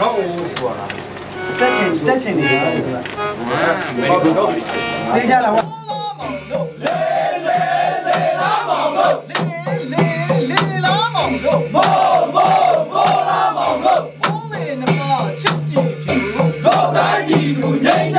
တော့ဆိုရတာတက်ချင်တက်ချင်နေတာဟုတ်တော့တေးကြလားလေလေလေလာမောင်တို့လေလေလေလာမောင်တို့မောမောမောလာမောင်တို့ဘုံမင်းမချစ်ကြည့်ဖြူတို့တိုင်းဒီကိုငြိမ်းချ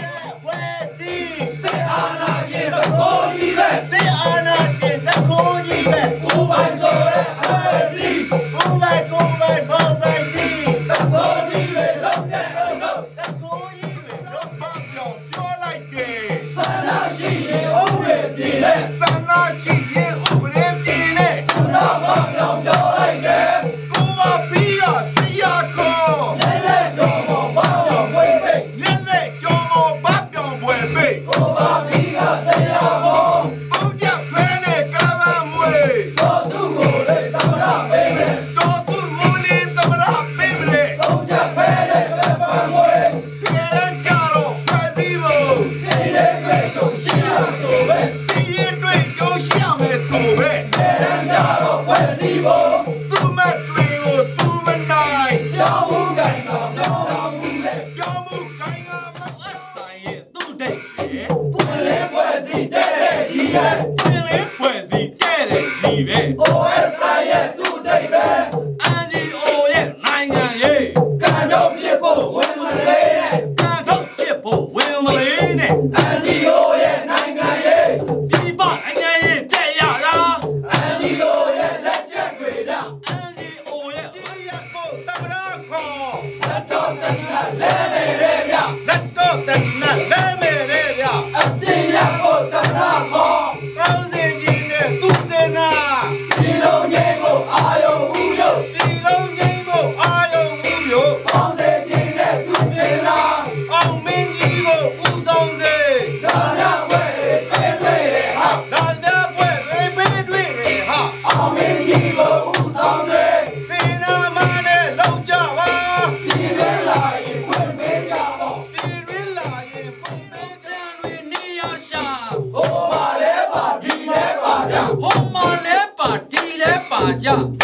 시작!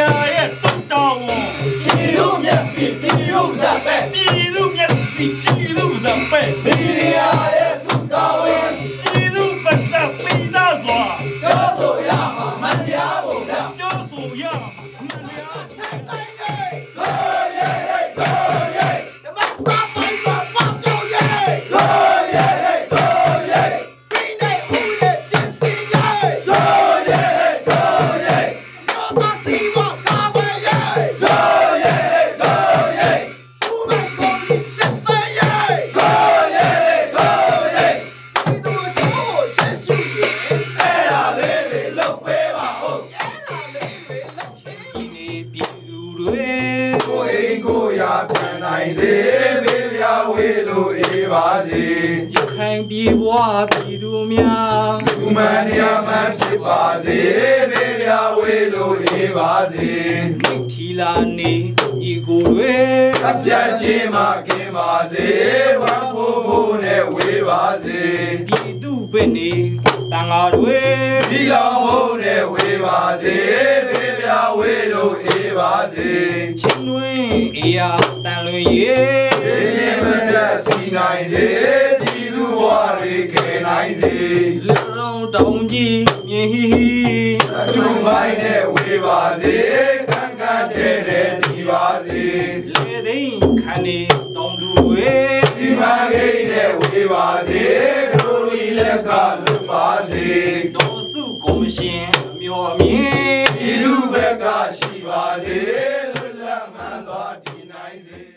yeah. ဘေးရာဝေးလို့အေးပါစေရခိုင်ပြည်ဘွားပြည်သူများလူမန်ရမန်ဖြစ်ပါစေဘေးရာဝေးလို့အေးပါစေမိထီလာနေဤကိုယ်တွေအပြတ်ချင်းမှကင်းပါစေဝမ်းဖို့ဖို့နဲ့ဝေးပါစေပြည်သူပဲနေတန်ဃာတွေဒီလောင်ဖို့နဲ့ဝေးပါစေဘေးရာဝေးလို့အေးပါ စေချင်းတွင်အေးရတန်လွင်ရေဒီရင်မသက်စီနိုင်စေဒီသူဘဝတွေခဲနိုင်စေလူရောင်တောင်ကြီးမြင်ဟီဟီအထုံမိုင်းနဲ့ဝေးပါစေခံခံတဲ့တဲ့ဒီပါစေလေသိန်းခန်းနေ rises.